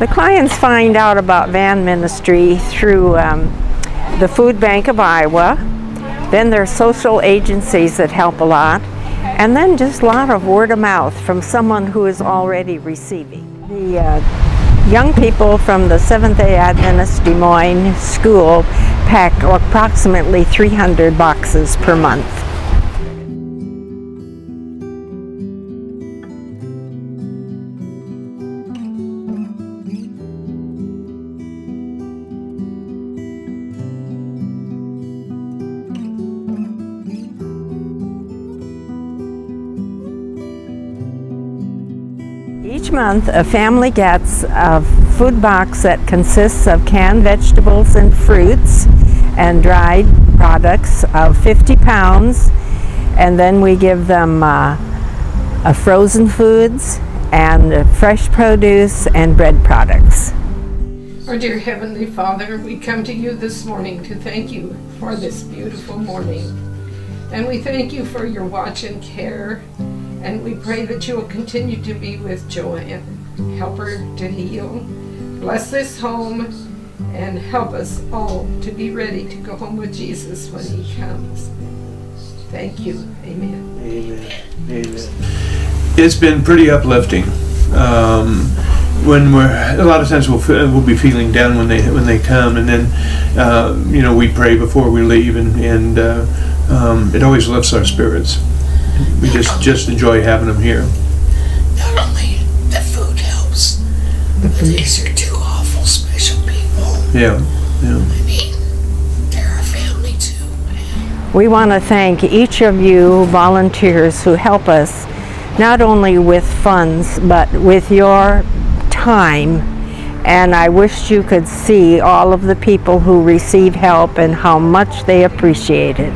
The clients find out about van ministry through um, the Food Bank of Iowa. Then there are social agencies that help a lot. And then just a lot of word of mouth from someone who is already receiving. The uh, young people from the Seventh-day Adventist Des Moines School pack approximately 300 boxes per month. Each month, a family gets a food box that consists of canned vegetables and fruits and dried products of 50 pounds. And then we give them uh, a frozen foods and fresh produce and bread products. Our dear Heavenly Father, we come to you this morning to thank you for this beautiful morning. And we thank you for your watch and care and we pray that you will continue to be with Joanne, help her to heal. Bless this home and help us all to be ready to go home with Jesus when he comes. Thank you. Amen. Amen. Amen. It's been pretty uplifting. Um, when we're a lot of times we'll we'll be feeling down when they when they come, and then uh, you know we pray before we leave, and and uh, um, it always lifts our spirits we just just enjoy having them here. Not only the food helps, but these are two awful special people. Yeah, yeah. I mean, they're a family too. We want to thank each of you volunteers who help us not only with funds but with your time and I wish you could see all of the people who receive help and how much they appreciate it.